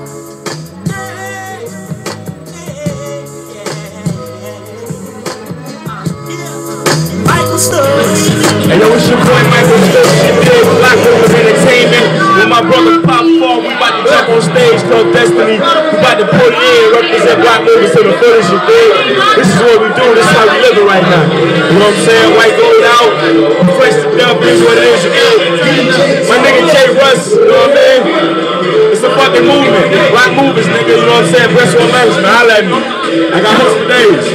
Hey yo, it's your boy Michael Stokes, your big Blokmovaz Entertainment. With my brother Popov, we about to jump on stage called Destiny. We about to put it in, represent Blokmovaz to the fullest, you dig? This is what we do, this is how we living right now. You know what I'm saying? White gold out, fresh to death, is what it is, you dig? My nigga Jay Russ, you know what I mean? It's a fucking movement. Blokmovaz, nigga, you know what I'm saying? On letters, man. Holla at me. I got hustle days.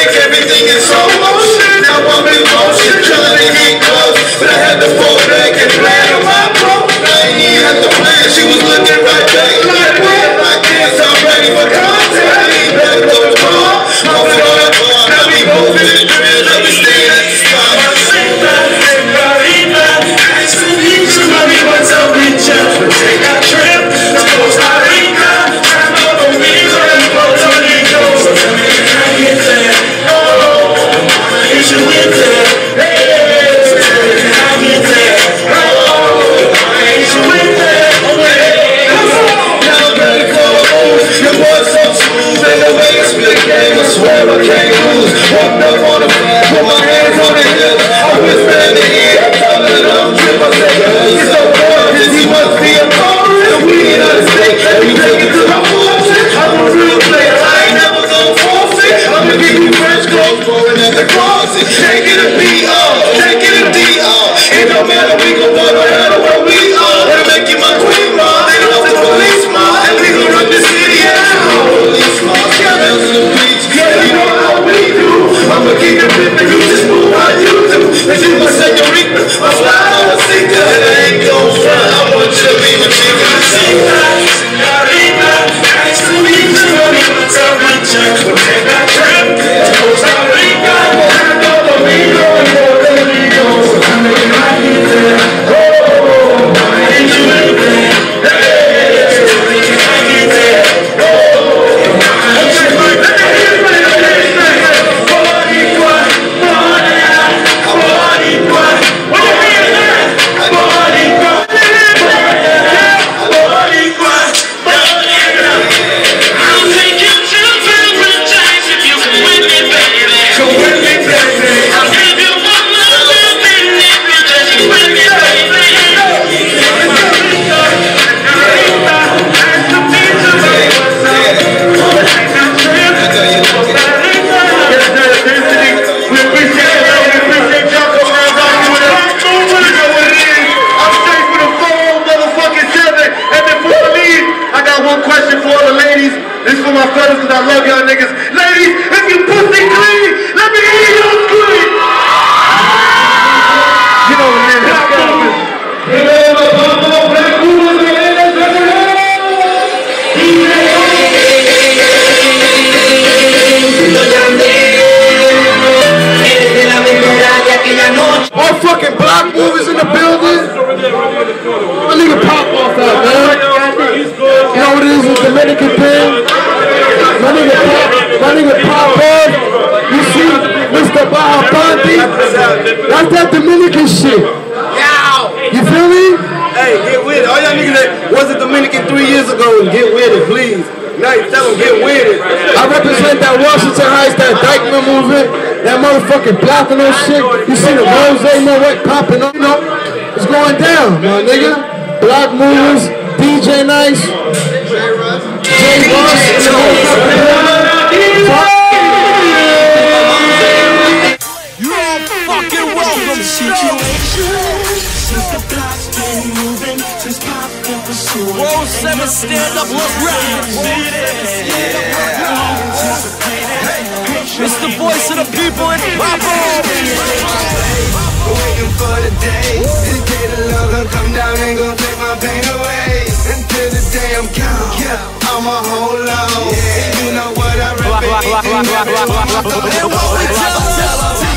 think everything is almost. Now I'm in motion, killing the heat. was a Dominican three years ago and get with it, please. Now you tell them get with it. I represent that Washington Heights, that Dyckman movement, that motherfucking blocking and shit. You see the Rose Moet popping up, No. It's going down, my nigga. Blokmovaz, DJ Nice, J Ross, stand up, look right. It's the voice of the people and pop on. Waiting for the day. This day the gonna come down and gonna take my pain away. Until the day I'm gone, I'm a whole lot. Yeah. You know what I tell.